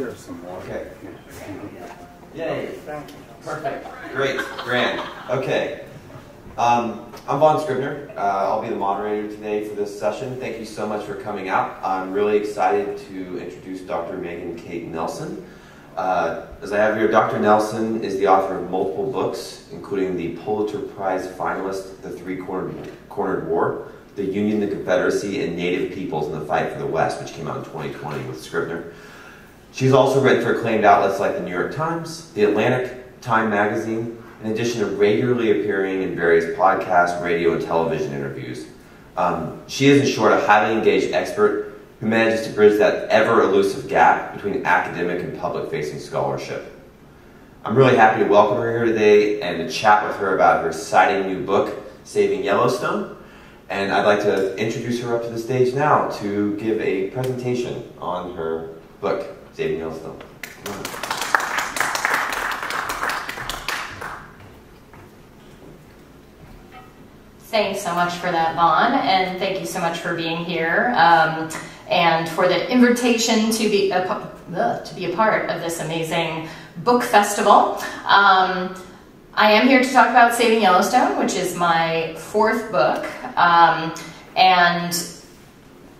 Here's some more. Okay. Yay. Perfect. Great. Grand. Okay. Um, I'm Vaughn Scribner. Uh, I'll be the moderator today for this session. Thank you so much for coming out. I'm really excited to introduce Dr. Megan Kate Nelson. Uh, as I have here, Dr. Nelson is the author of multiple books, including the Pulitzer Prize finalist, The Three Cornered War, The Union, the Confederacy, and Native Peoples in the Fight for the West, which came out in 2020 with Scribner. She's also written for acclaimed outlets like the New York Times, The Atlantic, Time Magazine, in addition to regularly appearing in various podcasts, radio, and television interviews. Um, she is, in short, a highly engaged expert who manages to bridge that ever elusive gap between academic and public facing scholarship. I'm really happy to welcome her here today and to chat with her about her exciting new book, Saving Yellowstone. And I'd like to introduce her up to the stage now to give a presentation on her book. Saving Yellowstone. Thanks so much for that, Vaughn, and thank you so much for being here um, and for the invitation to be a, to be a part of this amazing book festival. Um, I am here to talk about Saving Yellowstone, which is my fourth book, um, and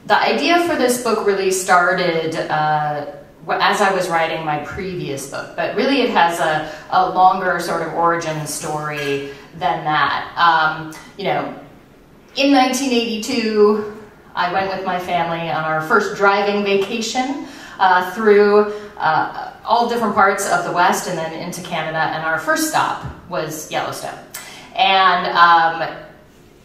the idea for this book really started. Uh, as I was writing my previous book, but really it has a, a longer sort of origin story than that. Um, you know, in 1982, I went with my family on our first driving vacation uh, through uh, all different parts of the West and then into Canada, and our first stop was Yellowstone. And, um,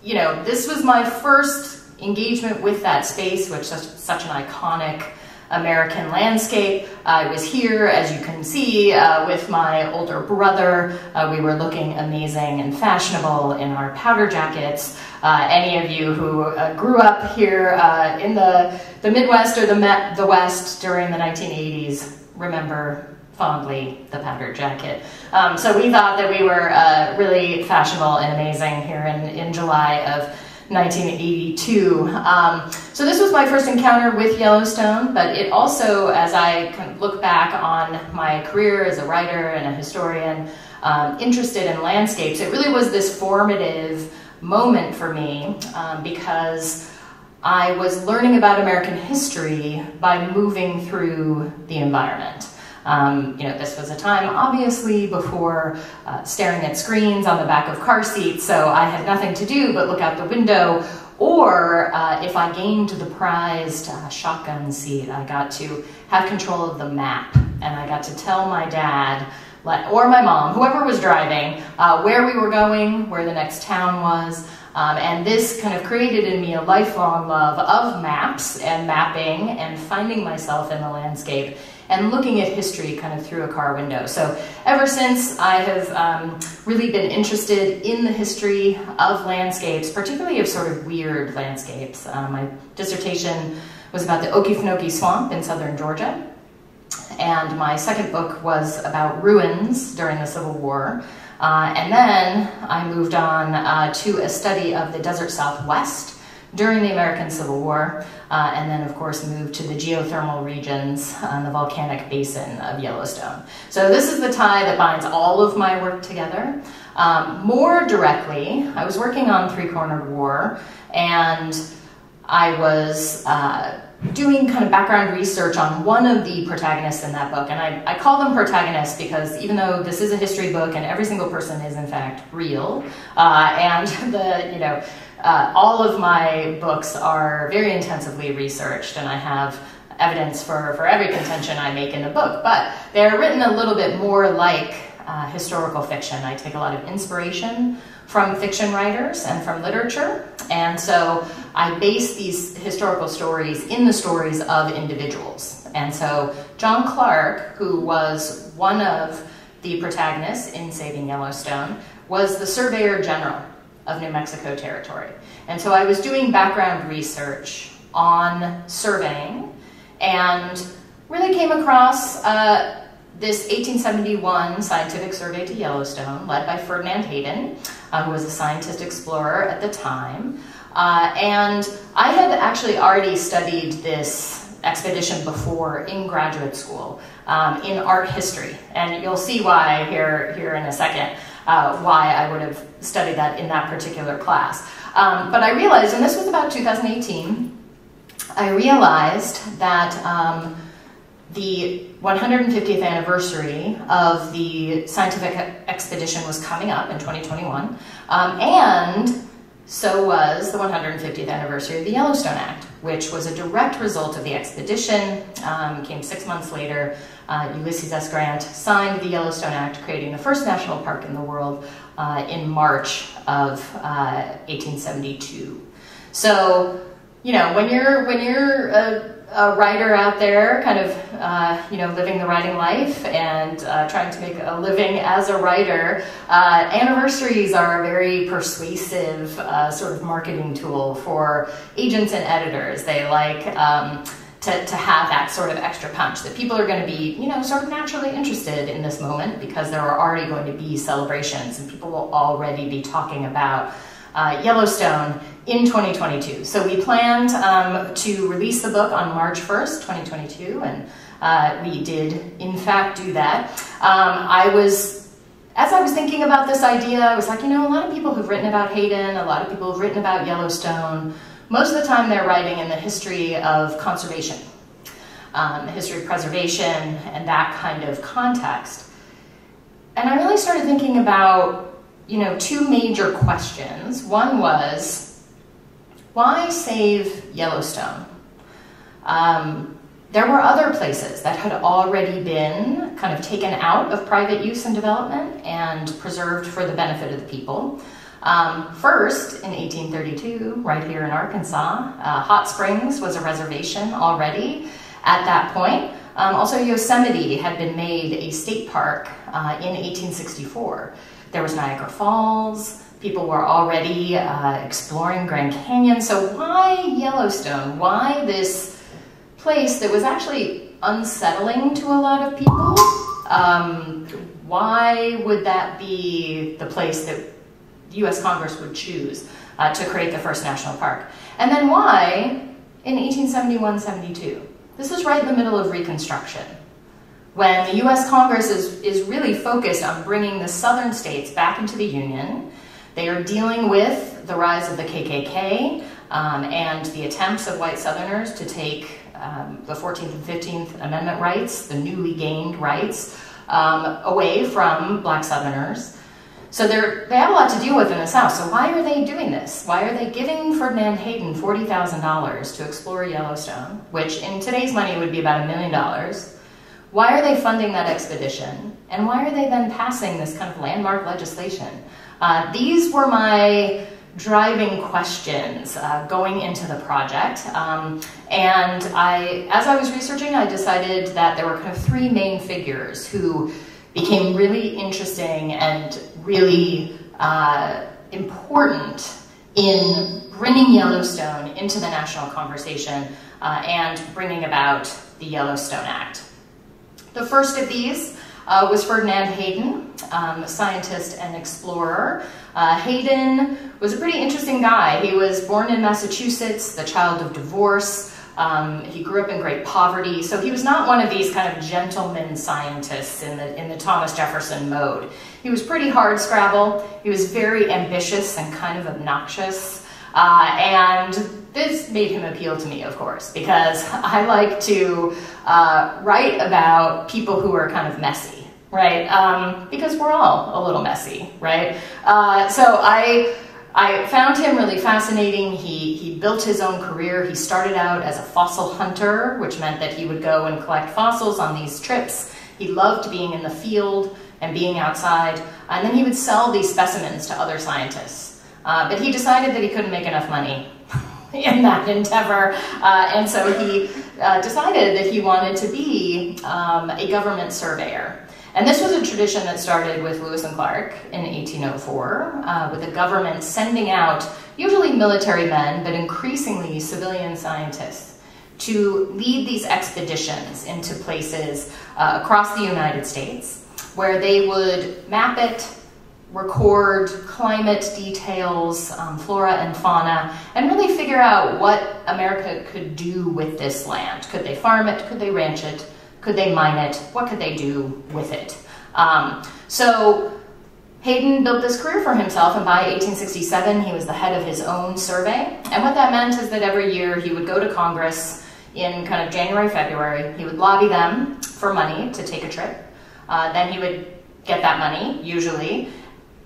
you know, this was my first engagement with that space, which is such an iconic American landscape. I was here, as you can see, uh, with my older brother. Uh, we were looking amazing and fashionable in our powder jackets. Uh, any of you who uh, grew up here uh, in the, the Midwest or the, the West during the 1980s remember fondly the powder jacket. Um, so we thought that we were uh, really fashionable and amazing here in, in July of 1982. Um, so this was my first encounter with Yellowstone, but it also, as I kind of look back on my career as a writer and a historian um, interested in landscapes, it really was this formative moment for me um, because I was learning about American history by moving through the environment. Um, you know, this was a time obviously before uh, staring at screens on the back of car seats, so I had nothing to do but look out the window. Or uh, if I gained the prized uh, shotgun seat, I got to have control of the map, and I got to tell my dad or my mom, whoever was driving, uh, where we were going, where the next town was. Um, and this kind of created in me a lifelong love of maps and mapping and finding myself in the landscape and looking at history kind of through a car window. So ever since I have um, really been interested in the history of landscapes, particularly of sort of weird landscapes. Uh, my dissertation was about the Okefenokee Swamp in southern Georgia. And my second book was about ruins during the Civil War. Uh, and then I moved on uh, to a study of the desert southwest during the American Civil War, uh, and then of course moved to the geothermal regions on the volcanic basin of Yellowstone. So this is the tie that binds all of my work together. Um, more directly, I was working on Three Cornered War, and I was uh, doing kind of background research on one of the protagonists in that book. And I, I, call them protagonists because even though this is a history book and every single person is in fact real, uh, and the, you know, uh, all of my books are very intensively researched, and I have evidence for, for every contention I make in the book, but they're written a little bit more like uh, historical fiction. I take a lot of inspiration from fiction writers and from literature, and so I base these historical stories in the stories of individuals. And so John Clark, who was one of the protagonists in Saving Yellowstone, was the Surveyor General of New Mexico Territory. And so I was doing background research on surveying and really came across uh, this 1871 scientific survey to Yellowstone led by Ferdinand Hayden, uh, who was a scientist explorer at the time. Uh, and I had actually already studied this expedition before in graduate school um, in art history. And you'll see why here, here in a second, uh, why I would have studied that in that particular class. Um, but I realized, and this was about 2018, I realized that um, the 150th anniversary of the scientific expedition was coming up in 2021, um, and so was the 150th anniversary of the Yellowstone Act, which was a direct result of the expedition. Um, came six months later. Uh, Ulysses S. Grant signed the Yellowstone Act, creating the first national park in the world uh, in March of uh, 1872. So, you know, when you're when you're a a writer out there, kind of, uh, you know, living the writing life and uh, trying to make a living as a writer, uh, anniversaries are a very persuasive sort of marketing tool for agents and editors. They like um, to, to have that sort of extra punch that people are going to be, you know, sort of naturally interested in this moment because there are already going to be celebrations and people will already be talking about uh, Yellowstone in 2022. So we planned um, to release the book on March 1st, 2022, and uh, we did, in fact, do that. Um, I was, as I was thinking about this idea, I was like, you know, a lot of people who've written about Hayden, a lot of people who've written about Yellowstone, most of the time they're writing in the history of conservation, um, the history of preservation, and that kind of context. And I really started thinking about, you know, two major questions. One was, why save Yellowstone? Um, there were other places that had already been kind of taken out of private use and development and preserved for the benefit of the people. Um, first, in 1832, right here in Arkansas, uh, Hot Springs was a reservation already at that point. Um, also, Yosemite had been made a state park uh, in 1864. There was Niagara Falls, People were already uh, exploring Grand Canyon. So why Yellowstone? Why this place that was actually unsettling to a lot of people? Um, why would that be the place that US Congress would choose uh, to create the first national park? And then why in 1871-72? This is right in the middle of Reconstruction when the US Congress is, is really focused on bringing the southern states back into the Union they are dealing with the rise of the KKK um, and the attempts of white Southerners to take um, the 14th and 15th Amendment rights, the newly gained rights, um, away from black Southerners. So they have a lot to deal with in the South. So why are they doing this? Why are they giving Ferdinand Hayden $40,000 to explore Yellowstone, which in today's money would be about a million dollars? Why are they funding that expedition? And why are they then passing this kind of landmark legislation? Uh, these were my driving questions uh, going into the project. Um, and I, as I was researching, I decided that there were kind of three main figures who became really interesting and really uh, important in bringing Yellowstone into the national conversation uh, and bringing about the Yellowstone Act. The first of these uh, was Ferdinand Hayden, um, a scientist and explorer. Uh, Hayden was a pretty interesting guy. He was born in Massachusetts, the child of divorce. Um, he grew up in great poverty, so he was not one of these kind of gentleman scientists in the, in the Thomas Jefferson mode. He was pretty hard scrabble. He was very ambitious and kind of obnoxious. Uh, and this made him appeal to me, of course, because I like to uh, write about people who are kind of messy, right? Um, because we're all a little messy, right? Uh, so I. I found him really fascinating. He, he built his own career. He started out as a fossil hunter, which meant that he would go and collect fossils on these trips. He loved being in the field and being outside. And then he would sell these specimens to other scientists. Uh, but he decided that he couldn't make enough money in that endeavor. Uh, and so he uh, decided that he wanted to be um, a government surveyor. And this was a tradition that started with Lewis and Clark in 1804, uh, with the government sending out usually military men, but increasingly civilian scientists to lead these expeditions into places uh, across the United States where they would map it, record climate details, um, flora and fauna, and really figure out what America could do with this land. Could they farm it? Could they ranch it? Could they mine it? What could they do with it? Um, so Hayden built this career for himself, and by 1867, he was the head of his own survey. And what that meant is that every year he would go to Congress in kind of January, February. He would lobby them for money to take a trip. Uh, then he would get that money, usually,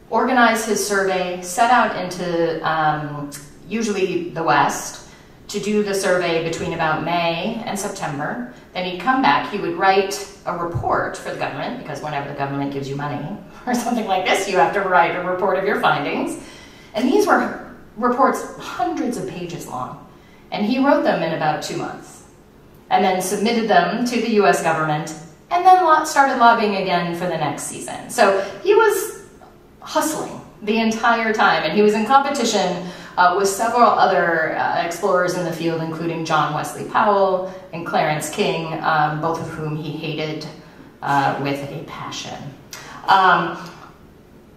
organize his survey, set out into um, usually the West to do the survey between about May and September. Then he'd come back, he would write a report for the government, because whenever the government gives you money or something like this, you have to write a report of your findings. And these were reports hundreds of pages long. And he wrote them in about two months. And then submitted them to the US government, and then started lobbying again for the next season. So he was hustling the entire time, and he was in competition uh, with several other uh, explorers in the field, including John Wesley Powell and Clarence King, um, both of whom he hated uh, with a passion. Um,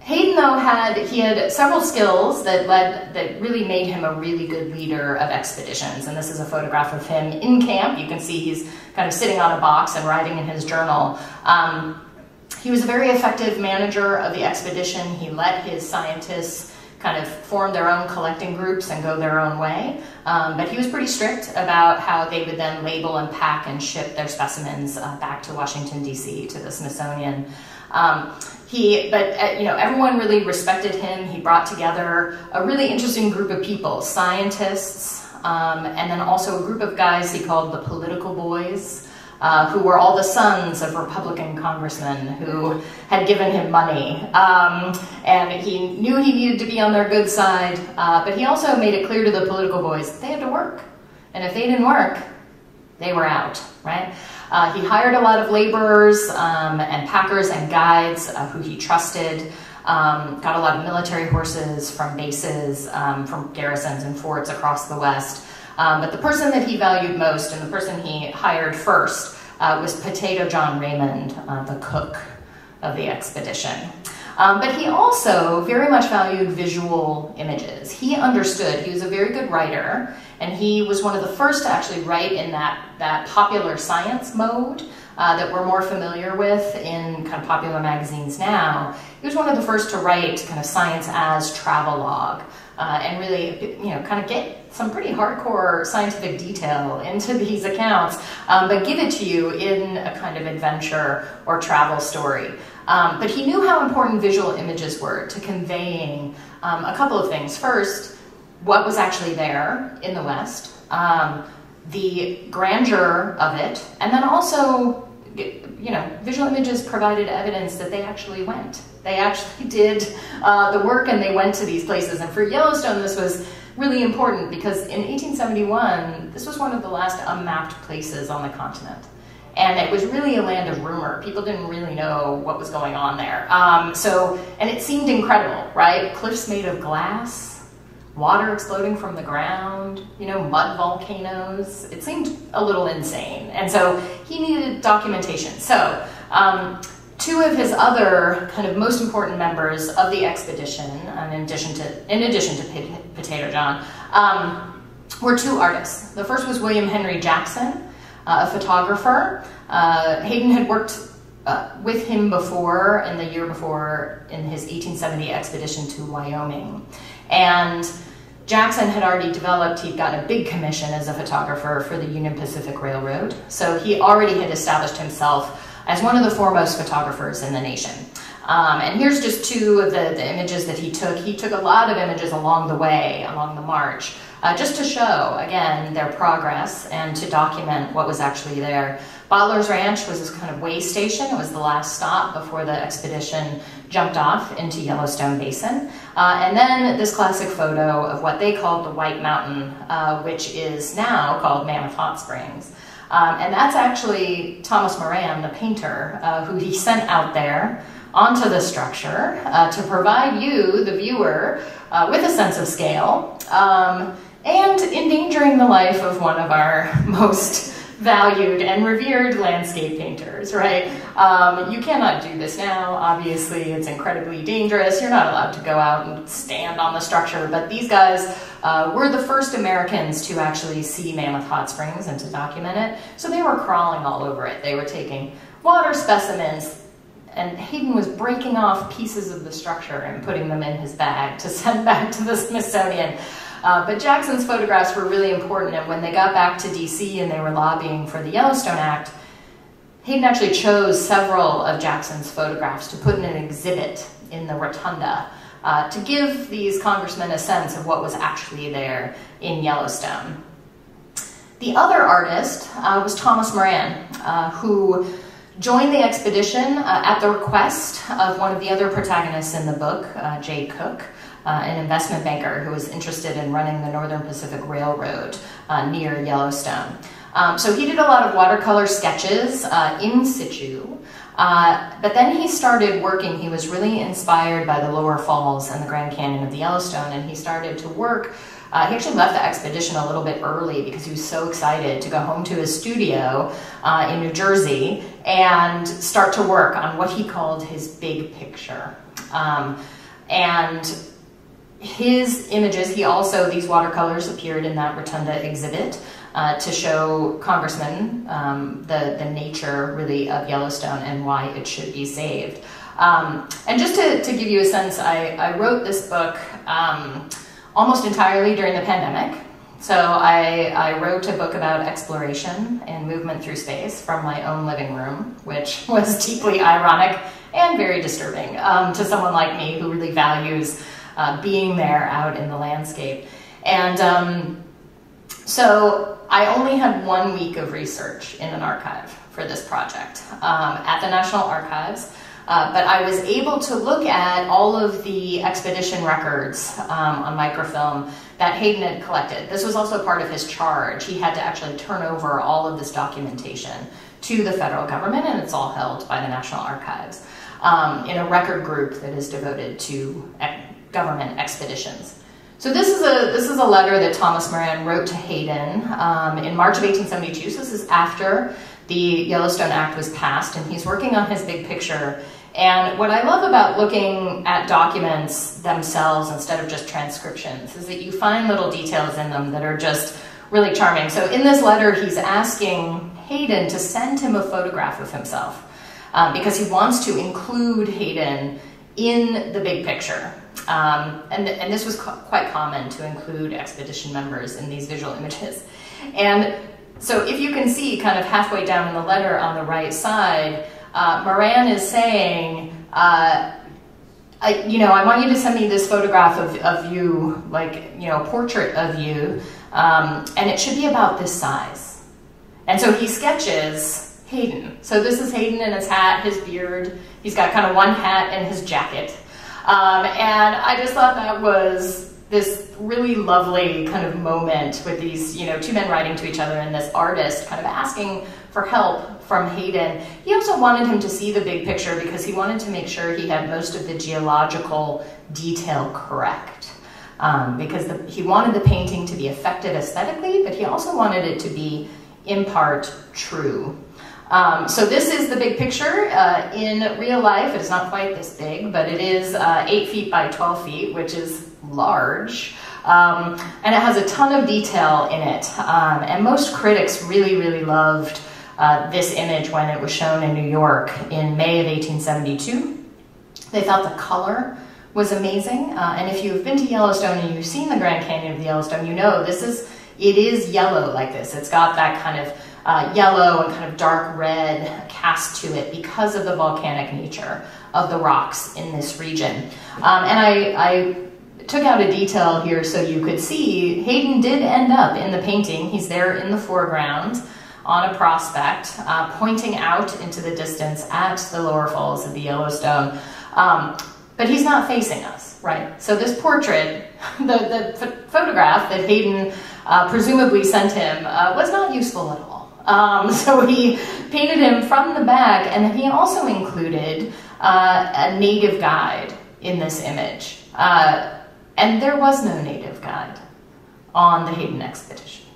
Hayden, though, had he had several skills that led that really made him a really good leader of expeditions. And this is a photograph of him in camp. You can see he's kind of sitting on a box and writing in his journal. Um, he was a very effective manager of the expedition. He let his scientists kind of form their own collecting groups and go their own way. Um, but he was pretty strict about how they would then label and pack and ship their specimens uh, back to Washington, D.C., to the Smithsonian. Um, he, but uh, you know, everyone really respected him. He brought together a really interesting group of people, scientists, um, and then also a group of guys he called the political boys uh, who were all the sons of Republican congressmen who had given him money. Um, and he knew he needed to be on their good side, uh, but he also made it clear to the political boys that they had to work. And if they didn't work, they were out, right? Uh, he hired a lot of laborers um, and packers and guides uh, who he trusted. Um, got a lot of military horses from bases, um, from garrisons and forts across the West. Um, but the person that he valued most and the person he hired first uh, was Potato John Raymond, uh, the cook of the expedition. Um, but he also very much valued visual images. He understood, he was a very good writer, and he was one of the first to actually write in that, that popular science mode uh, that we're more familiar with in kind of popular magazines now. He was one of the first to write kind of science as travelogue uh, and really, you know, kind of get some pretty hardcore scientific detail into these accounts, um, but give it to you in a kind of adventure or travel story. Um, but he knew how important visual images were to conveying um, a couple of things. First, what was actually there in the West, um, the grandeur of it, and then also, you know, visual images provided evidence that they actually went. They actually did uh, the work and they went to these places. And for Yellowstone, this was really important because in 1871, this was one of the last unmapped places on the continent. And it was really a land of rumor. People didn't really know what was going on there. Um, so, and it seemed incredible, right? Cliffs made of glass, water exploding from the ground, you know, mud volcanoes. It seemed a little insane. And so he needed documentation. So, um, two of his other kind of most important members of the expedition, um, in addition to in addition to Potato John, um, were two artists. The first was William Henry Jackson, a photographer. Uh, Hayden had worked uh, with him before, in the year before, in his 1870 expedition to Wyoming, and. Jackson had already developed, he'd got a big commission as a photographer for the Union Pacific Railroad. So he already had established himself as one of the foremost photographers in the nation. Um, and here's just two of the, the, images that he took. He took a lot of images along the way, along the march, uh, just to show, again, their progress and to document what was actually there. Bottler's Ranch was this kind of way station. It was the last stop before the expedition jumped off into Yellowstone Basin. Uh, and then this classic photo of what they called the White Mountain, uh, which is now called Mammoth Hot Springs. Um, and that's actually Thomas Moran, the painter, uh, who he sent out there onto the structure uh, to provide you, the viewer, uh, with a sense of scale um, and endangering the life of one of our most valued and revered landscape painters, right? Um, you cannot do this now. Obviously, it's incredibly dangerous. You're not allowed to go out and stand on the structure, but these guys uh, were the first Americans to actually see Mammoth Hot Springs and to document it. So they were crawling all over it. They were taking water specimens, and Hayden was breaking off pieces of the structure and putting them in his bag to send back to the Smithsonian. Uh, but Jackson's photographs were really important, and when they got back to DC and they were lobbying for the Yellowstone Act, Hayden actually chose several of Jackson's photographs to put in an exhibit in the rotunda uh, to give these congressmen a sense of what was actually there in Yellowstone. The other artist uh, was Thomas Moran, uh, who joined the expedition uh, at the request of one of the other protagonists in the book, uh, Jay Cooke uh, an investment banker who was interested in running the Northern Pacific Railroad uh, near Yellowstone. Um, so he did a lot of watercolor sketches uh, in situ. Uh, but then he started working, he was really inspired by the lower falls and the Grand Canyon of the Yellowstone, and he started to work. Uh, he actually left the expedition a little bit early because he was so excited to go home to his studio uh, in New Jersey and start to work on what he called his big picture. Um, and his images, he also, these watercolors appeared in that Rotunda exhibit uh, to show congressmen um, the, the nature really of Yellowstone and why it should be saved. Um, and just to, to give you a sense, I, I wrote this book um, almost entirely during the pandemic. So I, I wrote a book about exploration and movement through space from my own living room, which was deeply ironic and very disturbing um, to someone like me who really values uh, being there out in the landscape. And um, so I only had one week of research in an archive for this project um, at the National Archives. Uh, but I was able to look at all of the expedition records um, on microfilm that Hayden had collected. This was also part of his charge. He had to actually turn over all of this documentation to the federal government, and it's all held by the National Archives um, in a record group that is devoted to government expeditions. So this is a this is a letter that Thomas Moran wrote to Hayden um, in March of 1872. So this is after the Yellowstone Act was passed, and he's working on his big picture. And what I love about looking at documents themselves instead of just transcriptions is that you find little details in them that are just really charming. So in this letter, he's asking Hayden to send him a photograph of himself um, because he wants to include Hayden in the big picture. Um, and, and this was co quite common to include expedition members in these visual images. And so if you can see kind of halfway down in the letter on the right side, uh, Moran is saying, uh, I, you know, I want you to send me this photograph of, of you, like, you know, portrait of you, um, and it should be about this size. And so he sketches Hayden. So this is Hayden in his hat, his beard. He's got kind of one hat and his jacket. Um, and I just thought that was this really lovely kind of moment with these, you know, two men writing to each other and this artist kind of asking for help from Hayden. He also wanted him to see the big picture because he wanted to make sure he had most of the geological detail correct. Um, because the, he wanted the painting to be effective aesthetically, but he also wanted it to be in part true. Um, so this is the big picture. Uh, in real life, it's not quite this big, but it is uh, 8 feet by 12 feet, which is large. Um, and it has a ton of detail in it. Um, and most critics really, really loved uh, this image when it was shown in New York in May of 1872. They thought the color was amazing. Uh, and if you've been to Yellowstone and you've seen the Grand Canyon of the Yellowstone, you know this is, it is yellow like this. It's got that kind of uh, yellow and kind of dark red cast to it because of the volcanic nature of the rocks in this region. Um, and I, I, took out a detail here so you could see Hayden did end up in the painting. He's there in the foreground on a prospect, uh, pointing out into the distance at the lower falls of the Yellowstone. Um, but he's not facing us, right? So this portrait, the, the photograph that Hayden uh, presumably sent him, uh, was not useful at all. Um, so he painted him from the back, and he also included uh, a native guide in this image. Uh, and there was no native guide on the Hayden expedition.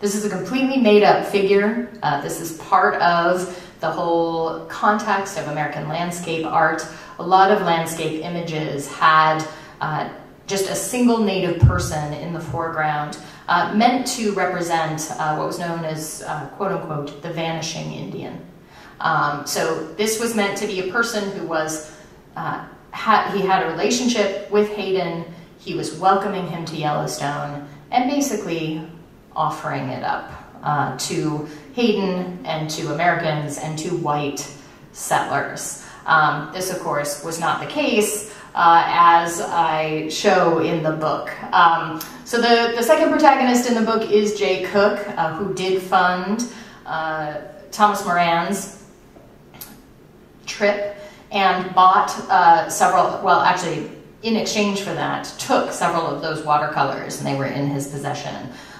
This is a completely made up figure. Uh, this is part of the whole context of American landscape art. A lot of landscape images had uh, just a single native person in the foreground, uh, meant to represent uh, what was known as, uh, quote unquote, the vanishing Indian. Um, so this was meant to be a person who was, uh, had, he had a relationship with Hayden, he was welcoming him to Yellowstone, and basically offering it up uh, to Hayden and to Americans and to white settlers. Um, this, of course, was not the case uh, as I show in the book. Um, so the, the second protagonist in the book is Jay Cooke, uh, who did fund uh, Thomas Moran's trip and bought uh, several, well, actually, in exchange for that, took several of those watercolors and they were in his possession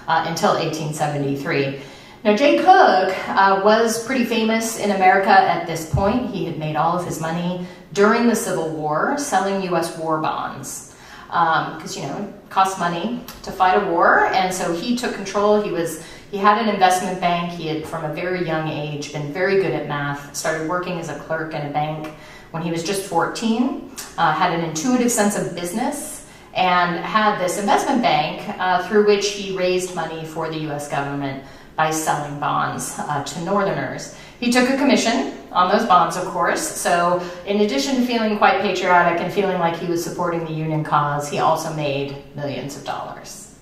uh, until 1873. Now, Jay Cooke uh, was pretty famous in America at this point. He had made all of his money during the Civil War selling U.S. war bonds because um, you know it costs money to fight a war, and so he took control. He was he had an investment bank. He had, from a very young age, been very good at math. Started working as a clerk in a bank when he was just 14. Uh, had an intuitive sense of business and had this investment bank uh, through which he raised money for the U.S. government by selling bonds uh, to Northerners. He took a commission on those bonds, of course. So, in addition to feeling quite patriotic and feeling like he was supporting the Union cause, he also made millions of dollars.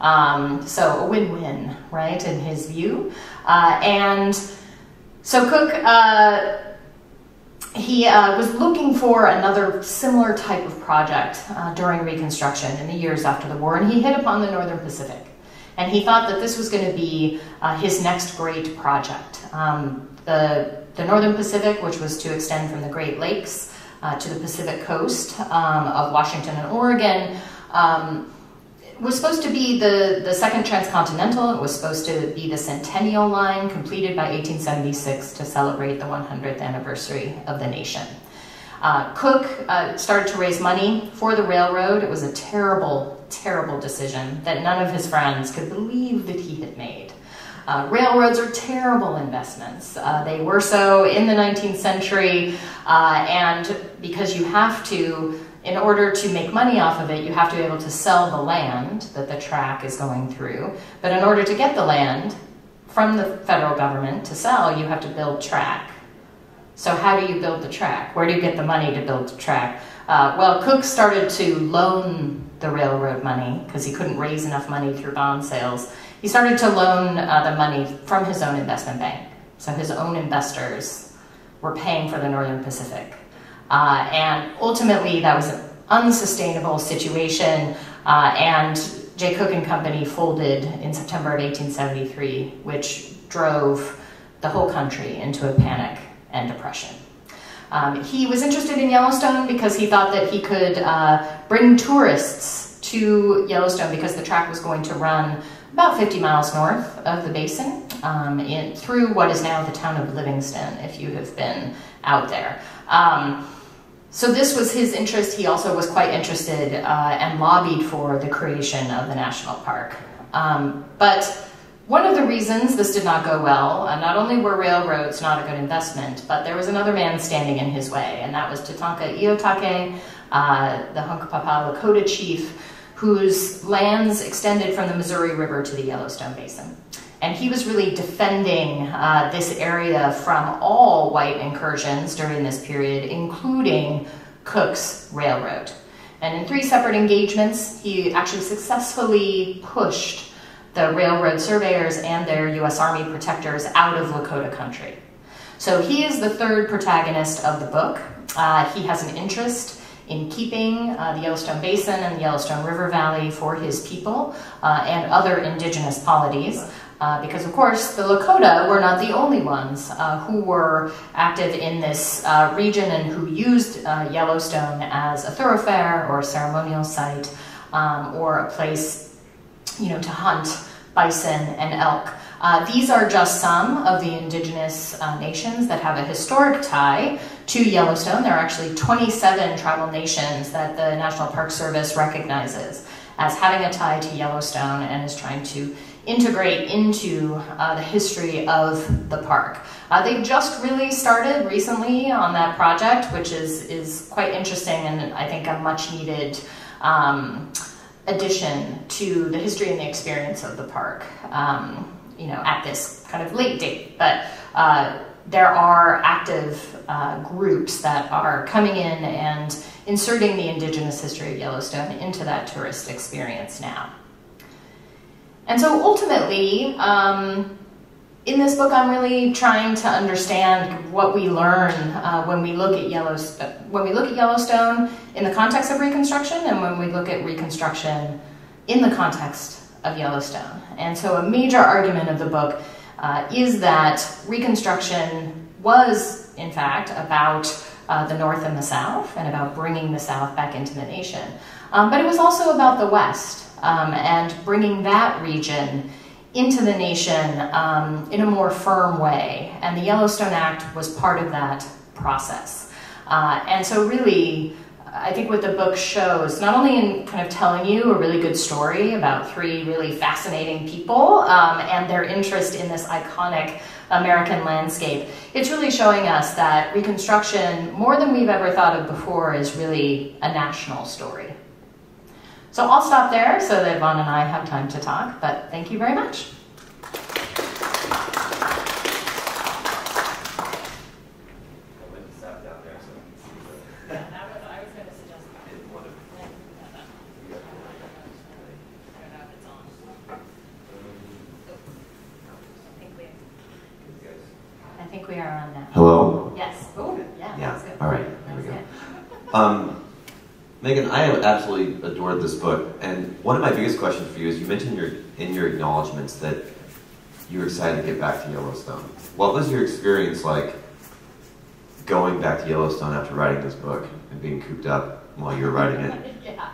Um, so, a win win, right, in his view. Uh, and so, Cooke. Uh, he uh, was looking for another similar type of project uh, during Reconstruction in the years after the war, and he hit upon the Northern Pacific. And he thought that this was going to be uh, his next great project. Um, the, the Northern Pacific, which was to extend from the Great Lakes uh, to the Pacific coast um, of Washington and Oregon, um, was supposed to be the, the second transcontinental. It was supposed to be the Centennial Line, completed by 1876 to celebrate the 100th anniversary of the nation. Uh, Cooke uh, started to raise money for the railroad. It was a terrible, terrible decision that none of his friends could believe that he had made. Uh, railroads are terrible investments. Uh, they were so in the 19th century, uh, and because you have to in order to make money off of it, you have to be able to sell the land that the track is going through. But in order to get the land from the federal government to sell, you have to build track. So how do you build the track? Where do you get the money to build the track? Uh, well, Cooke started to loan the railroad money because he couldn't raise enough money through bond sales. He started to loan uh, the money from his own investment bank. So his own investors were paying for the Northern Pacific. Uh, and ultimately, that was an unsustainable situation, uh, and Jay Cooke and Company folded in September of 1873, which drove the whole country into a panic and depression. Um, he was interested in Yellowstone because he thought that he could uh, bring tourists to Yellowstone because the track was going to run about 50 miles north of the basin um, in, through what is now the town of Livingston, if you have been out there. Um, so this was his interest. He also was quite interested uh, and lobbied for the creation of the national park. Um, but one of the reasons this did not go well, uh, not only were railroads not a good investment, but there was another man standing in his way, and that was Tatanka Iyotake, uh, the Hunkpapa Lakota chief, whose lands extended from the Missouri River to the Yellowstone Basin. And he was really defending uh, this area from all white incursions during this period, including Cooke's Railroad. And in three separate engagements, he actually successfully pushed the railroad surveyors and their U.S. Army protectors out of Lakota country. So he is the third protagonist of the book. Uh, he has an interest in keeping uh, the Yellowstone Basin and the Yellowstone River Valley for his people uh, and other indigenous polities. Uh, because of course the Lakota were not the only ones uh, who were active in this uh, region and who used uh, Yellowstone as a thoroughfare or a ceremonial site um, or a place, you know, to hunt bison and elk. Uh, these are just some of the indigenous nations that have a historic tie to Yellowstone. There are actually 27 tribal nations that the National Park Service recognizes as having a tie to Yellowstone and is trying to integrate into uh, the history of the park. Uh, they just really started recently on that project, which is, is quite interesting and I think a much needed um, addition to the history and the experience of the park, um, you know, at this kind of late date. But uh, there are active uh, groups that are coming in and inserting the indigenous history of Yellowstone into that tourist experience now. And so ultimately, um, in this book, I'm really trying to understand what we learn uh, when we look at Yellowstone, when we look at Yellowstone in the context of Reconstruction, and when we look at Reconstruction in the context of Yellowstone. And so, a major argument of the book uh, is that Reconstruction was, in fact, about uh, the North and the South, and about bringing the South back into the nation. Um, but it was also about the West um, and bringing that region into the nation um, in a more firm way. And the Yellowstone Act was part of that process. Uh, and so, really, I think what the book shows, not only in kind of telling you a really good story about three really fascinating people um, and their interest in this iconic American landscape, it's really showing us that Reconstruction, more than we've ever thought of before, is really a national story. So I'll stop there so that Vaughn and I have time to talk, but thank you very much. I think we are on now. Hello? Yes. Oh, yeah. Yeah. good. All right. There we go. That's Um, Megan, I have absolutely adored this book, and one of my biggest questions for you is you mentioned your, in your acknowledgments that you were excited to get back to Yellowstone. What was your experience like going back to Yellowstone after writing this book and being cooped up while you were writing it? yeah.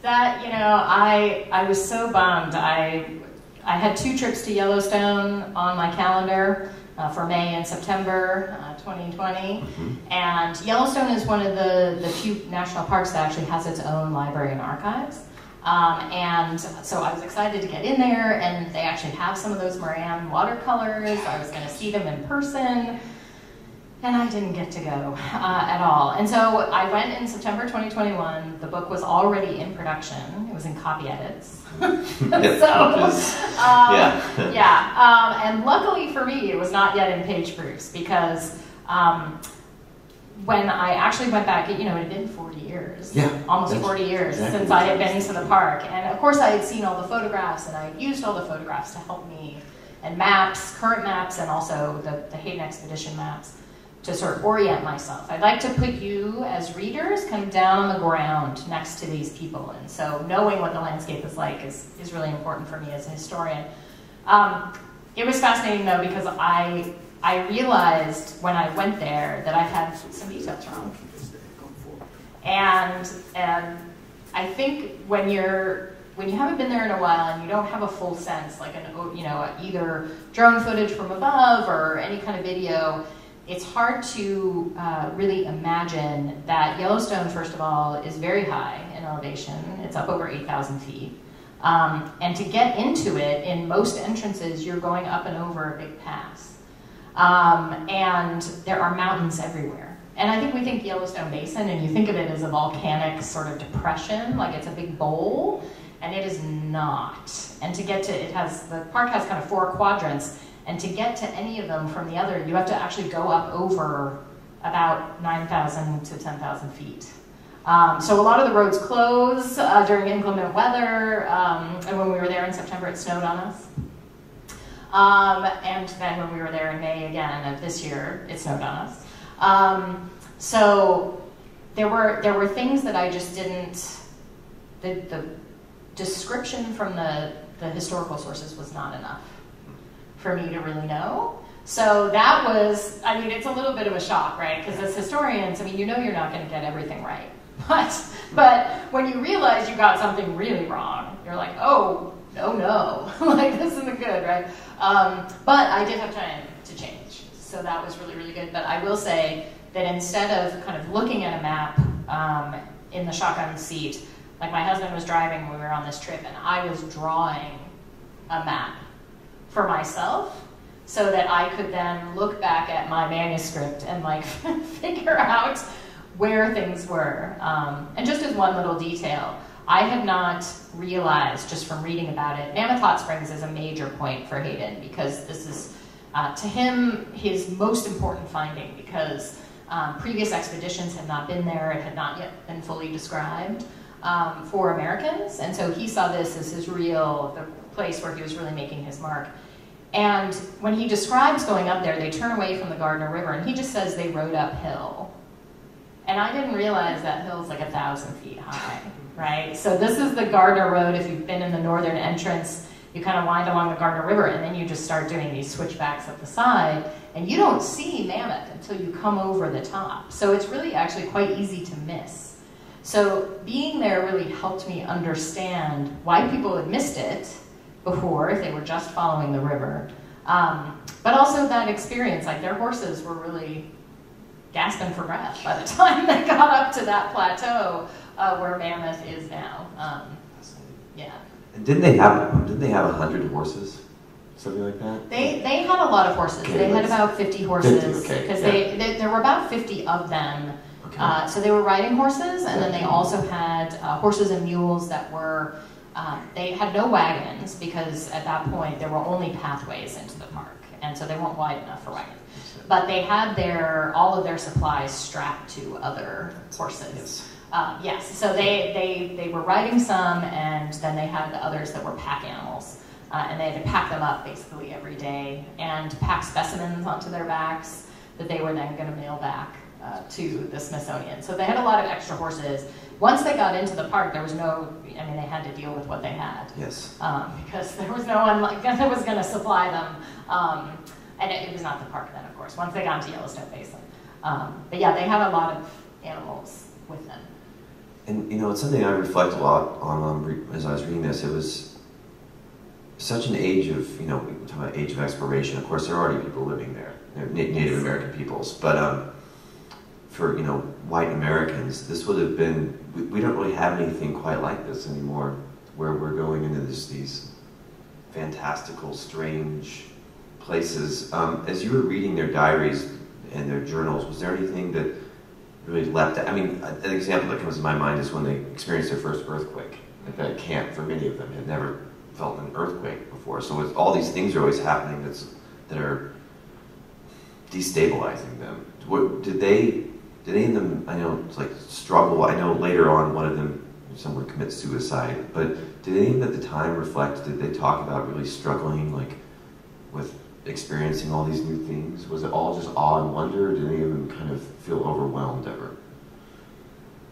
That, you know, I I was so bummed. I I had two trips to Yellowstone on my calendar uh, for May and September uh, 2020. Mhm. And Yellowstone is one of the, the few national parks that actually has its own library and archives. Um, and so I was excited to get in there, and they actually have some of those Moran watercolors. I was going to see them in person, and I didn't get to go uh, at all. And so I went in September 2021. The book was already in production, it was in copy edits. So, um, yeah. yeah, um, and luckily for me, it was not yet in page proofs because um, when I actually went back, you know, it had been 40 years, Yeah, almost 40 years exactly since I had been to the park, and of course I had seen all the photographs and I had used all the photographs to help me, and maps, current maps, and also the, the Hayden Expedition maps to sort of orient myself. I'd like to put you as readers kind of down on the ground next to these people, and so knowing what the landscape is like is, is really important for me as a historian. Um, it was fascinating though because I I realized when I went there that I had some details wrong, and and I think when you're when you haven't been there in a while and you don't have a full sense, like an you know either drone footage from above or any kind of video, it's hard to uh, really imagine that Yellowstone, first of all, is very high in elevation. It's up over 8,000 feet. Um, and to get into it, in most entrances, you're going up and over a big pass. Um, and there are mountains everywhere. And I think we think Yellowstone Basin, and you think of it as a volcanic sort of depression, like it's a big bowl, and it is not. And to get to, it has, the park has kind of four quadrants, and to get to any of them from the other, you have to actually go up over about 9,000 to 10,000 feet. Um, so a lot of the roads close uh, during inclement weather, um, and when we were there in September, it snowed on us. Um, and then when we were there in May again of this year, it snowed on us. Um, so there were there were things that I just didn't. The, the description from the, the historical sources was not enough for me to really know. So that was, I mean, it's a little bit of a shock, right? Because as historians, I mean, you know you're not going to get everything right. But, but when you realize you got something really wrong, you're like, oh, no, no, like this isn't good, right? Um, but I did have time to change. So that was really, really good. But I will say that instead of kind of looking at a map um, in the shotgun seat, like my husband was driving when we were on this trip, and I was drawing a map for myself so that I could then look back at my manuscript and like figure out where things were. Um, and just as one little detail, I had not realized just from reading about it, Mammoth Hot Springs is a major point for Hayden because this is, uh, to him, his most important finding because um, previous expeditions had not been there, it had not yet been fully described um, for Americans, and so he saw this as his real, the place where he was really making his mark. And when he describes going up there, they turn away from the Gardner River, and he just says they rode uphill. And I didn't realize that hill's like a thousand feet high, right? So this is the Gardner Road. If you've been in the northern entrance, you kind of wind along the Gardner River, and then you just start doing these switchbacks at the side, and you don't see Mammoth until you come over the top. So it's really actually quite easy to miss. So being there really helped me understand why people had missed it before if they were just following the river. Um, but also that experience, like their horses were really gasping for breath by the time they got up to that plateau uh, where Mammoth is now. Um, yeah. And didn't they have didn't they have a hundred horses? Something like that? They they had a lot of horses. Okay, they had about 50 horses. 50, okay. Because yeah. they, they, there were about 50 of them. Okay. Uh, so they were riding horses, and then they also had uh, horses and mules that were um, they had no wagons because at that point there were only pathways into the park, and so they weren't wide enough for wagons. But they had their all of their supplies strapped to other horses. Yes. Uh, yes. So they, they they were riding some, and then they had the others that were pack animals, uh, and they had to pack them up basically every day and pack specimens onto their backs that they were then going to mail back uh, to the Smithsonian. So they had a lot of extra horses. Once they got into the park, there was no, I mean, they had to deal with what they had. Yes. Um, because there was no one like, that was going to supply them. Um, and it, it, was not the park then, of course, once they got into Yellowstone Basin. Um, but yeah, they had a lot of animals with them. And, you know, it's something I reflect a lot on um, as I was reading this. It was such an age of, you know, we talk about age of exploration. Of course, there are already people living there, Native American peoples. But, um, for you know white Americans, this would have been. We, we, don't really have anything quite like this anymore, where we're going into this, these fantastical, strange places. Um, as you were reading their diaries and their journals, was there anything that really left? I mean, an example that comes to my mind is when they experienced their first earthquake at that camp. For many of them, had never felt an earthquake before. So with all these things are always happening that's that are destabilizing them. What, did they did any of them, I know, like struggle? I know later on one of them, someone commits suicide, but did any of them at the time reflect, did they talk about really struggling, like, with experiencing all these new things? Was it all just awe and wonder, or did any of them kind of feel overwhelmed ever?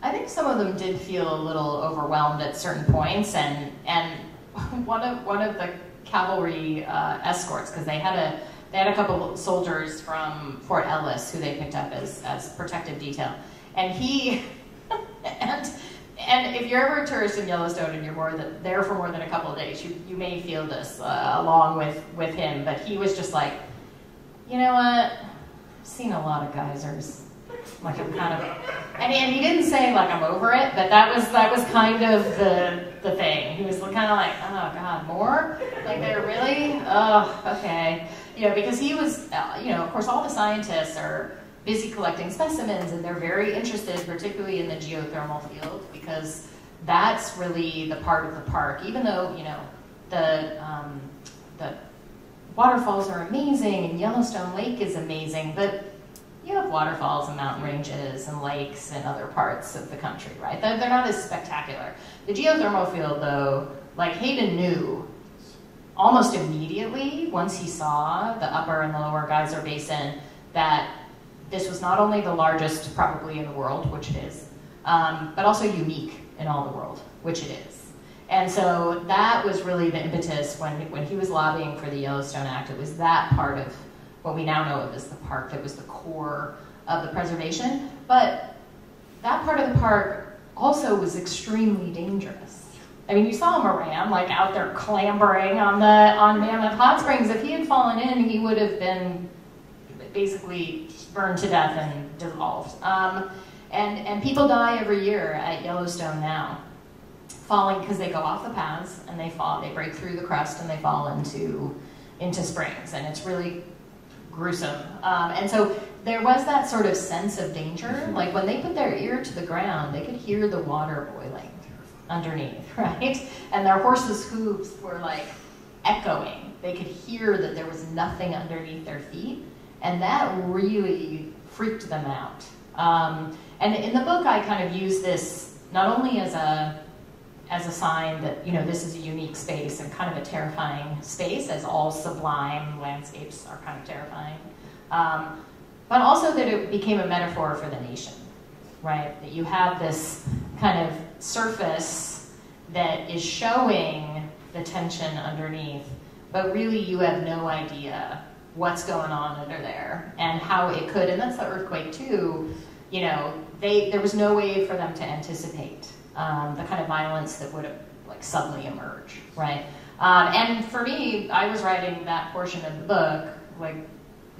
I think some of them did feel a little overwhelmed at certain points, and and one of one of the cavalry uh, escorts because they had a they had a couple soldiers from Fort Ellis who they picked up as, as protective detail. And he, and, and if you're ever a tourist in Yellowstone and you're more than, there for more than a couple of days, you, you may feel this uh, along with, with him. But he was just like, you know what? I've seen a lot of geysers. Like I'm kind of, and he, and he didn't say like I'm over it, but that was that was kind of the the thing. He was kind of like, oh god, more? Like they're really? Oh, okay you know, because he was, uh, you know, of course, all the scientists are busy collecting specimens and they're very interested, particularly in the geothermal field, because that's really the part of the park. Even though, you know, the, um, the waterfalls are amazing and Yellowstone Lake is amazing, but you have waterfalls and mountain ranges and lakes in other parts of the country, right? They're, they're not as spectacular. The geothermal field, though, like Hayden knew almost immediately, once he saw the upper and the lower geyser basin, that this was not only the largest probably in the world, which it is, um, but also unique in all the world, which it is. And so that was really the impetus when, when he was lobbying for the Yellowstone Act. It was that part of what we now know of as the park that was the core of the preservation. But that part of the park also was extremely dangerous. I mean, you saw Moran like out there clambering on the on Mammoth Hot Springs. If he had fallen in, he would have been basically burned to death and dissolved. Um, and and people die every year at Yellowstone now, falling because they go off the paths and they fall. They break through the crust and they fall into into springs, and it's really gruesome. Um, and so there was that sort of sense of danger. Mm-hmm. Like when they put their ear to the ground, they could hear the water boiling underneath, right? And their horses' hooves were like echoing. They could hear that there was nothing underneath their feet, and that really freaked them out. Um, and in the book, I kind of use this not only as a as a sign that you know this is a unique space and kind of a terrifying space, as all sublime landscapes are kind of terrifying, um, but also that it became a metaphor for the nation, right? That you have this kind of surface that is showing the tension underneath, but really you have no idea what's going on under there and how it could, and that's the earthquake too, you know, they, there was no way for them to anticipate um, the kind of violence that would like suddenly emerge, right? Um, and for me, I was writing that portion of the book like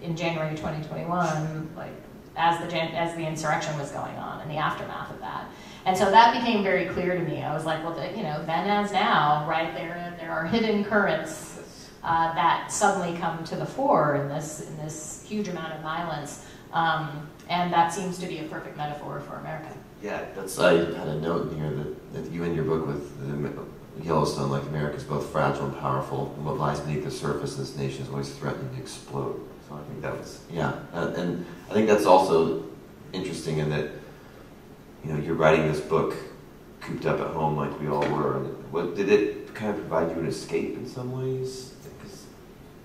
in January 2021, like as the as the insurrection was going on and the aftermath of that. And so that became very clear to me. I was like, well, you know, then as now, right? There there are hidden currents uh, that suddenly come to the fore in this in this huge amount of violence. Um, and that seems to be a perfect metaphor for America. Yeah, that's. I had a note in here that, that you end your book with the Yellowstone, like America, is both fragile and powerful, and what lies beneath the surface of this nation is always threatening to explode. So I think that was yeah, uh, and I think that's also interesting in that you know you're writing this book cooped up at home like we all were. And what did it kind of provide you an escape in some ways?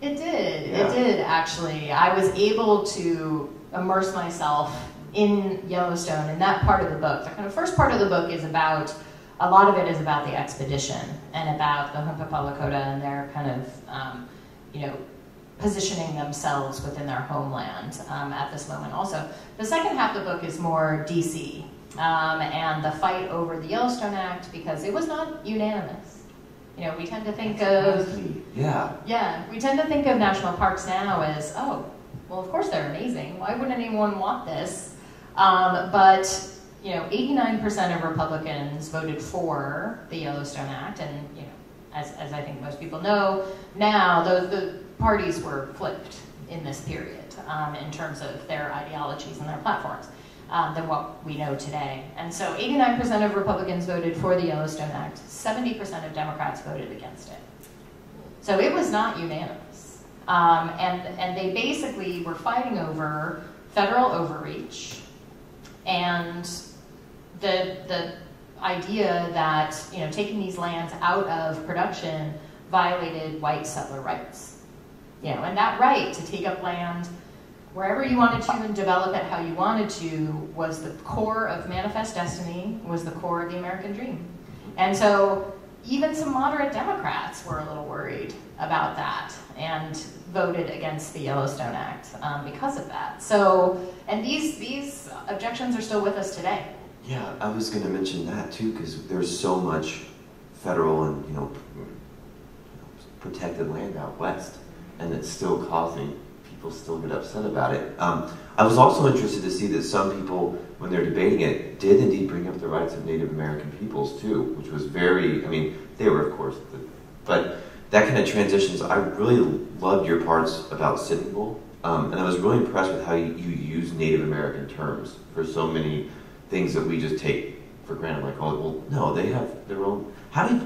It did. Yeah. It did actually. I was able to immerse myself in Yellowstone in that part of the book. The kind of first part of the book is about a lot of it is about the expedition and about the Hunkpapa Lakota and their kind of um, you know positioning themselves within their homeland um, at this moment. Also, the second half of the book is more DC um, and the fight over the Yellowstone Act because it was not unanimous. You know, we tend to think of yeah, yeah, we tend to think of national parks now as oh, well, of course they're amazing. Why wouldn't anyone want this? Um, but you know, 89% of Republicans voted for the Yellowstone Act, and you know, as, as I think most people know, now the, the parties were flipped in this period um, in terms of their ideologies and their platforms um, than what we know today. And so 89% of Republicans voted for the Yellowstone Act, 70% of Democrats voted against it. So it was not unanimous. Um, and, and they basically were fighting over federal overreach and the, the idea that you know, taking these lands out of production violated white settler rights. You know, and that right to take up land wherever you wanted to and develop it how you wanted to was the core of Manifest Destiny, was the core of the American dream. And so even some moderate Democrats were a little worried about that and voted against the Yellowstone Act um, because of that. So, and these, these objections are still with us today. Yeah, I was going to mention that too because there's so much federal and, you know, protected land out west and it's still causing people still get upset about it. Um, I was also interested to see that some people, when they're debating it, did indeed bring up the rights of Native American peoples too, which was very, I mean, they were, of course, the, but that kind of transitions. I really loved your parts about Sitting Bull, um, and I was really impressed with how you, you use Native American terms for so many things that we just take for granted. Like, oh, well, no, they have their own. How did,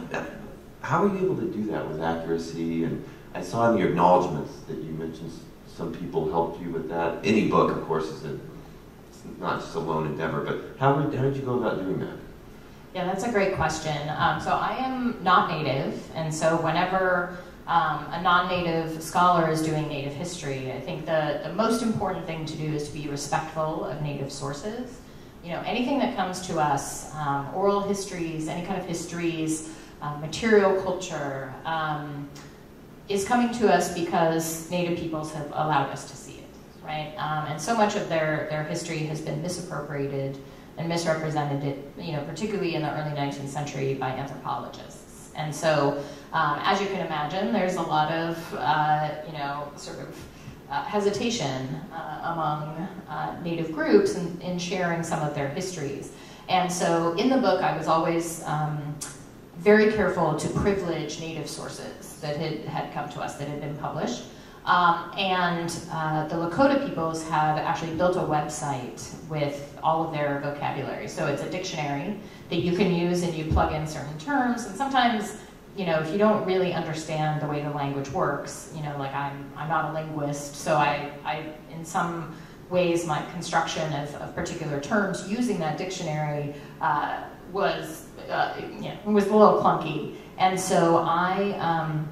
how are you able to do that with accuracy? And I saw in your acknowledgments that you mentioned some people helped you with that. Any book, of course, is a, not just a lone endeavor, but how, how did you go about doing that? Yeah, that's a great question. Um, so I am not native, and so whenever um, a non-native scholar is doing native history, I think the, the most important thing to do is to be respectful of native sources. You know, anything that comes to us, um, oral histories, any kind of histories, uh, material culture, um, is coming to us because Native peoples have allowed us to see it, right? Um, and so much of their, their history has been misappropriated and misrepresented, you know, particularly in the early 19th century by anthropologists. And so, um, as you can imagine, there's a lot of, uh, you know, sort of uh, hesitation uh, among uh, Native groups in, in, sharing some of their histories. And so, in the book, I was always um, very careful to privilege native sources that had, had come to us that had been published. Um, and uh, the Lakota peoples have actually built a website with all of their vocabulary. So it's a dictionary that you can use and you plug in certain terms. And sometimes, you know, if you don't really understand the way the language works, you know, like I'm, I'm not a linguist, so I, I in some ways my construction of, of particular terms using that dictionary uh, was, uh, you know, was a little clunky. And so I, um,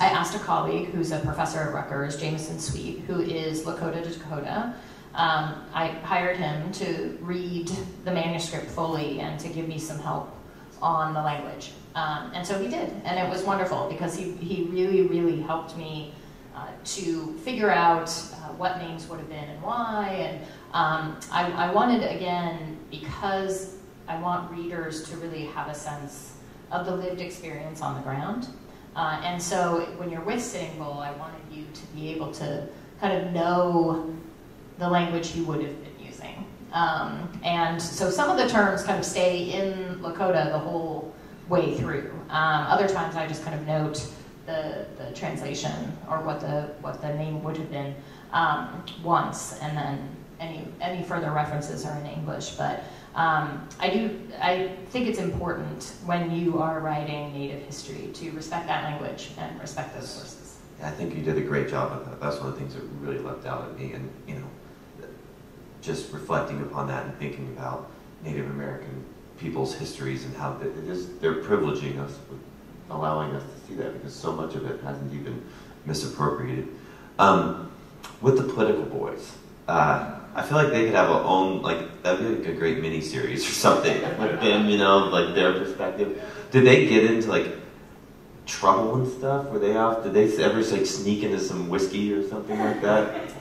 I asked a colleague who's a professor at Rutgers, Jameson Sweet, who is Lakota to Dakota. Um, I hired him to read the manuscript fully and to give me some help on the language. Um, and so he did, and it was wonderful because he, he really, really helped me uh, to figure out uh, what names would have been and why. And um, I, I wanted, again, because I want readers to really have a sense of the lived experience on the ground. Uh, and so when you're with Sitting Bull, I wanted you to be able to kind of know the language he would have been using. Um, and so some of the terms kind of stay in Lakota the whole way through. Um, other times I just kind of note the, the translation or what the, what the name would have been um, once, and then any, any further references are in English. But um, I do. I think it's important when you are writing Native history to respect that language and respect those sources. I think you did a great job of that. That's one of the things that really leapt out at me, and you know, just reflecting upon that and thinking about Native American people's histories and how it is they're privileging us with allowing us to see that because so much of it hasn't even misappropriated. Um, with the political boys. Uh, I feel like they could have a own like that'd be like a great mini series or something with them, you know, like their perspective. Did they get into like trouble and stuff? Were they off? Did they ever like sneak into some whiskey or something like that?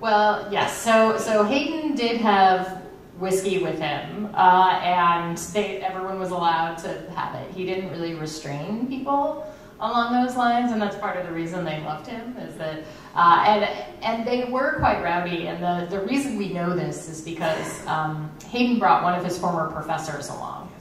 Well, yes. So so Hayden did have whiskey with him, uh, and they everyone was allowed to have it. He didn't really restrain people along those lines, and that's part of the reason they loved him. Is that uh, and and they were quite rowdy, and the the reason we know this is because um, Hayden brought one of his former professors along,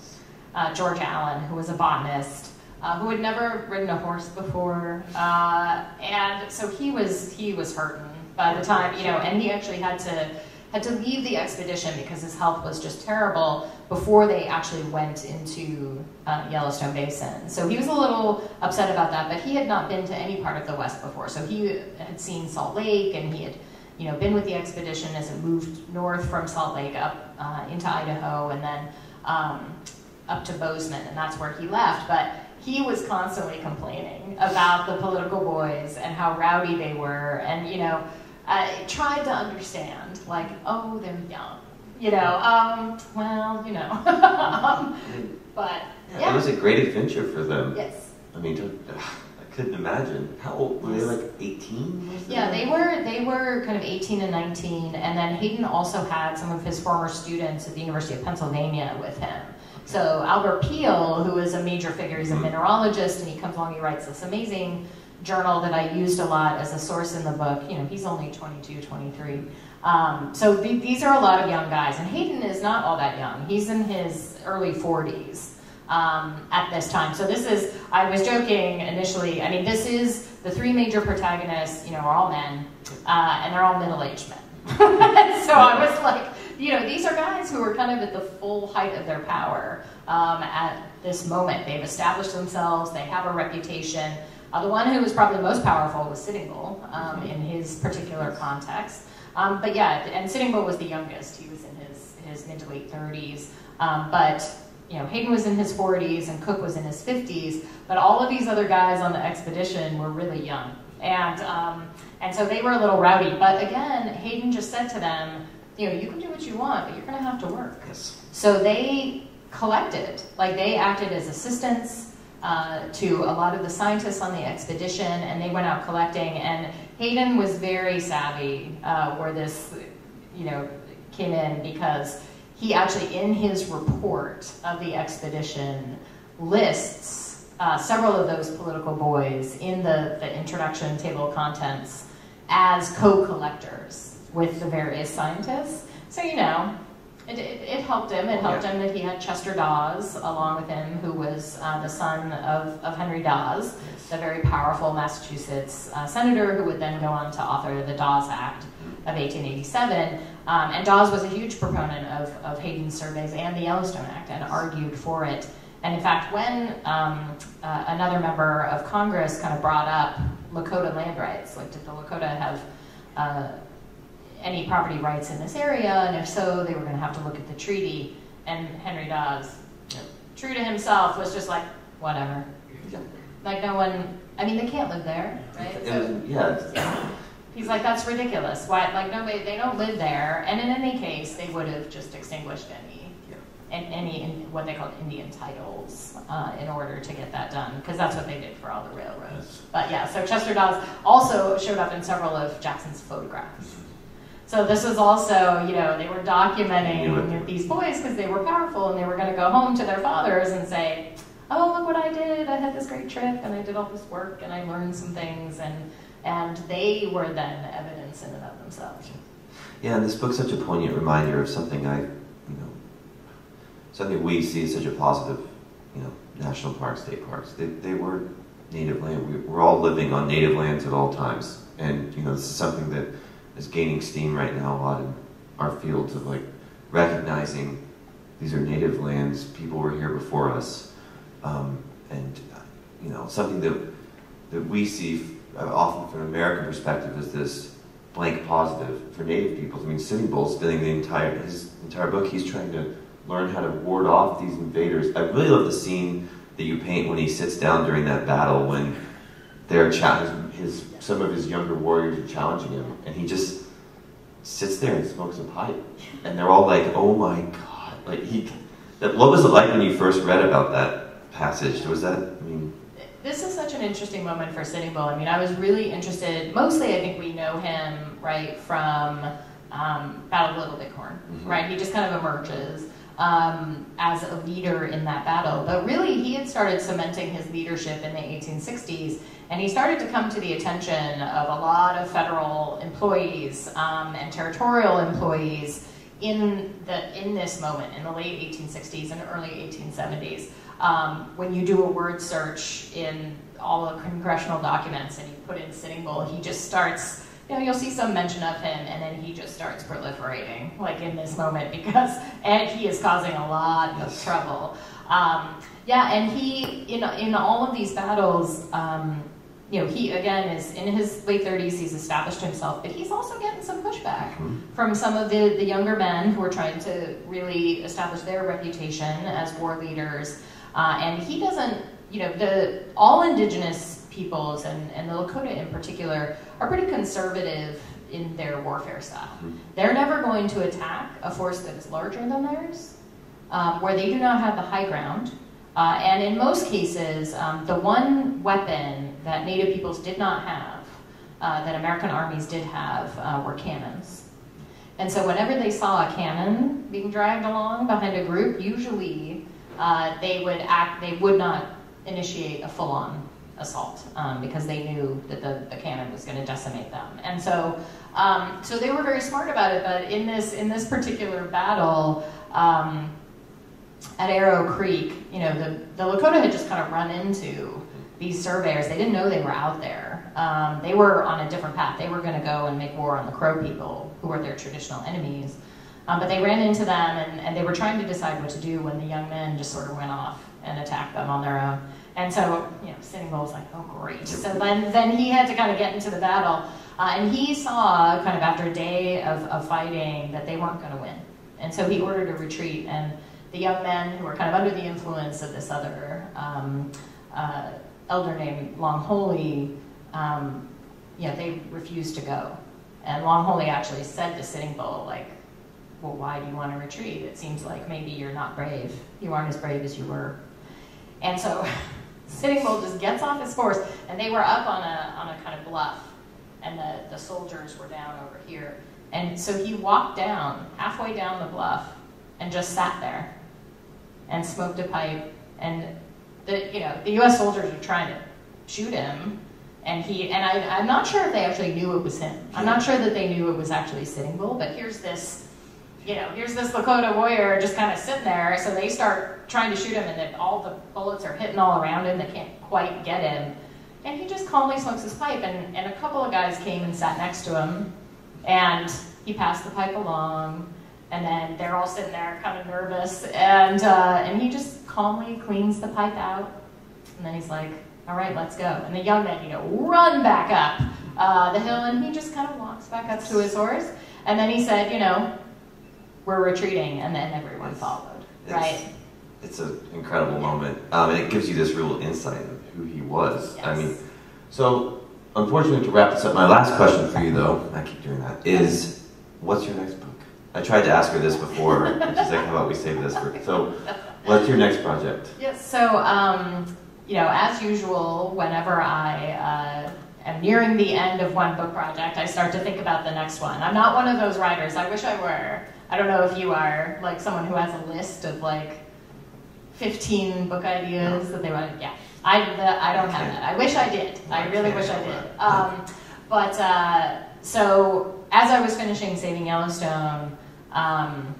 uh, George Allen, who was a botanist. Uh, who had never ridden a horse before, uh, and so he was he was hurting by the time you know, and he actually had to had to leave the expedition because his health was just terrible before they actually went into uh, Yellowstone Basin. So he was a little upset about that, but he had not been to any part of the West before. So he had seen Salt Lake and he had you know, been with the expedition as it moved north from Salt Lake up uh, into Idaho and then um, up to Bozeman, and that's where he left. But he was constantly complaining about the political boys and how rowdy they were, and you know, tried to understand, like, oh, they're young, you know. Um, well, you know, um, but yeah. It was a great adventure for them. Yes. I mean, I couldn't imagine. How old were they? Like eighteen? Yeah, they were. They were kind of eighteen and nineteen, and then Hayden also had some of his former students at the University of Pennsylvania with him. So Albert Peale, who is a major figure, he's a mm-hmm. mineralogist, and he comes along. He writes this amazing journal that I used a lot as a source in the book. You know, he's only 22, 23. Um, so th- these are a lot of young guys, and Hayden is not all that young. He's in his early 40s um, at this time. So this is, I was joking initially, I mean, this is the three major protagonists, you know, are all men, uh, and they're all middle-aged men. so I was like, you know, these are guys who are kind of at the full height of their power um, at this moment. They've established themselves, they have a reputation, uh, the one who was probably most powerful was Sitting Bull um, in his particular context. Um, but yeah, and Sitting Bull was the youngest. He was in his, his mid to late 30s. Um, but you know, Hayden was in his 40s and Cooke was in his 50s. But all of these other guys on the expedition were really young. And, um, and so they were a little rowdy. But again, Hayden just said to them, you know, you can do what you want, but you're going to have to work. Yes. So they collected, like they acted as assistants uh, to a lot of the scientists on the expedition, and they went out collecting. And Hayden was very savvy uh, where this, you know, came in because he actually, in his report of the expedition, lists uh, several of those political boys in the, the introduction table of contents as co-collectors with the various scientists. So you know, It, it, it, helped him. It helped yeah. him that he had Chester Dawes along with him, who was uh, the son of, of Henry Dawes, yes. the very powerful Massachusetts uh, senator who would then go on to author the Dawes Act of 1887. Um, and Dawes was a huge proponent of, of Hayden's surveys and the Yellowstone Act and argued for it. And in fact, when um, uh, another member of Congress kind of brought up Lakota land rights, like did the Lakota have uh, any property rights in this area, and if so, they were going to have to look at the treaty. And Henry Dawes, true to himself, was just like, whatever. Like no one. I mean, they can't live there, right? So, yeah. He's like, that's ridiculous. Why? Like nobody. They don't live there. And in any case, they would have just extinguished any and any in what they called Indian titles uh, in order to get that done, because that's what they did for all the railroads. But yeah, so Chester Dawes also showed up in several of Jackson's photographs. So this was also, you know, they were documenting these boys because they were powerful and they were going to go home to their fathers and say, "Oh, look what I did! I had this great trip and I did all this work and I learned some things." And and they were then evidence in and of themselves. Yeah, and this book's such a poignant reminder of something I, you know, something we see as such a positive, you know, national parks, state parks. They, they were native land. We, we're all living on native lands at all times, and you know, this is something that is gaining steam right now a lot in our fields of like recognizing these are native lands, people were here before us, um, and you know something that that we see uh, often from an American perspective is this blank positive for Native peoples. I mean, Sitting Bull's spending the entire his entire book, he's trying to learn how to ward off these invaders. I really love the scene that you paint when he sits down during that battle when they're his, his some of his younger warriors are challenging him, and he just sits there and smokes a pipe, and they're all like, "Oh my god!" Like he, that, what was it like when you first read about that passage? Was that I mean? This is such an interesting moment for Sitting Bull. I mean, I was really interested. Mostly, I think we know him right from um, Battle of Little Bighorn, mm-hmm. right? He just kind of emerges um, as a leader in that battle. But really, he had started cementing his leadership in the 1860s, and he started to come to the attention of a lot of federal employees um, and territorial employees in the in this moment, in the late 1860s and early 1870s. Um, when you do a word search in all the congressional documents and you put in Sitting Bull, he just starts you know, you'll see some mention of him, and then he just starts proliferating, like in this moment, because and he is causing a lot of trouble. Um, yeah, and he in in all of these battles, um, you know, he again is in his late 30s. He's established himself, but he's also getting some pushback mm-hmm. from some of the the younger men who are trying to really establish their reputation as war leaders. Uh, and he doesn't, you know, the all indigenous peoples, and, and the Lakota in particular, are pretty conservative in their warfare style. Mm-hmm. They're never going to attack a force that is larger than theirs, um, where they do not have the high ground. Uh, and in most cases, um, the one weapon that Native peoples did not have, uh, that American armies did have, uh, were cannons. And so whenever they saw a cannon being dragged along behind a group, usually uh, they would act, they would not initiate a full-on assault um, because they knew that the, the cannon was going to decimate them. And so, um, so they were very smart about it. But in this in this particular battle um, at Arrow Creek, you know, the, the Lakota had just kind of run into these surveyors. They didn't know they were out there. Um, they were on a different path. They were going to go and make war on the Crow people, who were their traditional enemies. Um, but they ran into them, and, and they were trying to decide what to do when the young men just sort of went off and attacked them on their own. And so, you know, Sitting Bull was like, oh, great. So then, then he had to kind of get into the battle. Uh, and he saw, kind of after a day of, of fighting, that they weren't going to win. And so he ordered a retreat. And the young men who were kind of under the influence of this other um, uh, elder named Long Holy, um, you know, they refused to go. And Long Holy actually said to Sitting Bull, like, well, why do you want to retreat? It seems like maybe you're not brave. You aren't as brave as you were. And so Sitting Bull just gets off his horse, and they were up on a, on a kind of bluff, and the, the soldiers were down over here. And so he walked down, halfway down the bluff, and just sat there and smoked a pipe. And the, you know, the U.S. soldiers were trying to shoot him, and he and I, I'm not sure if they actually knew it was him. I'm not sure that they knew it was actually Sitting Bull, but here's this you know, here's this Lakota warrior just kind of sitting there. So they start trying to shoot him, and then all the bullets are hitting all around him. They can't quite get him. And he just calmly smokes his pipe. And, and a couple of guys came and sat next to him, and he passed the pipe along. And then they're all sitting there, kind of nervous, and uh, and he just calmly cleans the pipe out. And then he's like, "All right, let's go." And the young men, you know, run back up uh, the hill, and he just kind of walks back up to his horse. And then he said, "You know, we're retreating," and then everyone followed. It's, right? It's an incredible moment, um, and it gives you this real insight of who he was. I mean, so unfortunately, to wrap this up, my last question for you, though, I keep doing that, is what's your next book? I tried to ask her this before. and She's like, "How about we save this for?" So, what's your next project? Yes. So, um, you know, as usual, whenever I uh, am nearing the end of one book project, I start to think about the next one. I'm not one of those writers. I wish I were. I don't know if you are, like someone who has a list of like 15 book ideas that they want. Yeah, I the, I don't have that. I wish I did. I really wish I did. Um, but uh, so as I was finishing Saving Yellowstone. Um,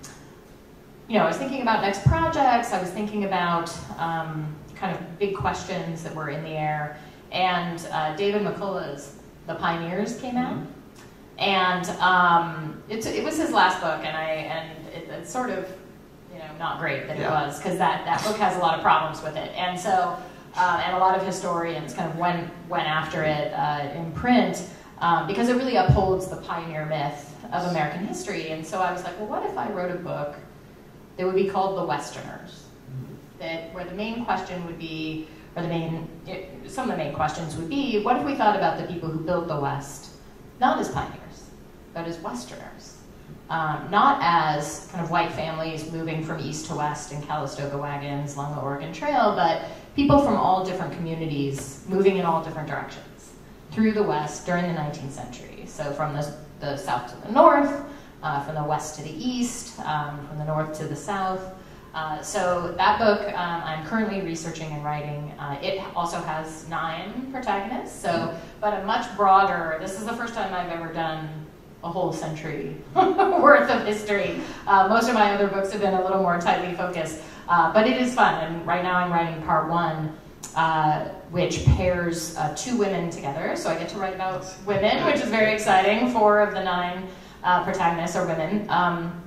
you know, I was thinking about next projects. I was thinking about um, kind of big questions that were in the air. And uh, David McCullough's The Pioneers came out, and um, it, it was his last book, and I and it, it's sort of you know not great that it was because that that book has a lot of problems with it, and so uh, and a lot of historians kind of went went after it uh, in print um, because it really upholds the pioneer myth of American history. And so I was like, well, what if I wrote a book that would be called The Westerners? That where the main question would be, or the main, some of the main questions would be, what if we thought about the people who built the West, not as pioneers, but as Westerners? Um, not as kind of white families moving from east to west in Conestoga wagons along the Oregon Trail, but people from all different communities moving in all different directions through the West during the 19th century. So from the, the south to the north, uh, from the west to the east, um, from the north to the south. Uh, so that book um, I'm currently researching and writing. Uh, it also has nine protagonists, so but a much broader. This is the first time I've ever done a whole century worth of history. Uh, most of my other books have been a little more tightly focused, uh, but it is fun. And right now I'm writing part one, uh, which pairs uh, two women together. So I get to write about women, which is very exciting. Four of the nine uh, protagonists are women. Um,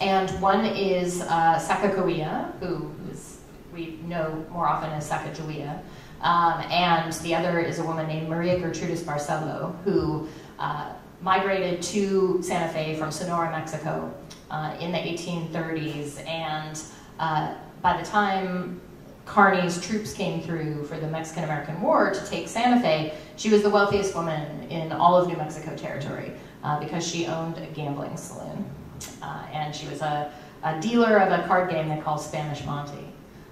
and one is uh, Sacagawea, who is, we know more often as Sacagawea. Um, and the other is a woman named Maria Gertrudis Barcelo, who uh, migrated to Santa Fe from Sonora, Mexico uh, in the 1830s. And uh, by the time Kearny's troops came through for the Mexican American War to take Santa Fe, she was the wealthiest woman in all of New Mexico territory uh, because she owned a gambling saloon. Uh, and she was a, a dealer of a card game they call Spanish Monte.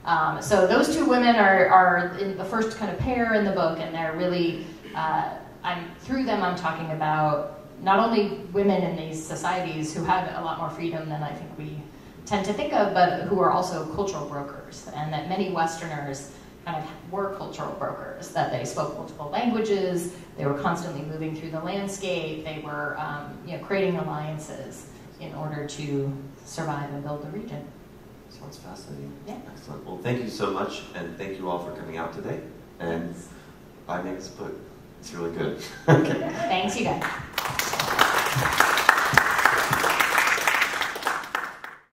Um, so those two women are, are in the first kind of pair in the book, and they're really, uh, I'm through them. I'm talking about not only women in these societies who had a lot more freedom than I think we tend to think of, but who are also cultural brokers, and that many Westerners kind of were cultural brokers. That they spoke multiple languages, they were constantly moving through the landscape, they were um, you know creating alliances in order to survive and build the region. Sounds fascinating. Yeah. Excellent. Well, thank you so much, and thank you all for coming out today. And I make this book. It's really good. okay. Thanks, you guys.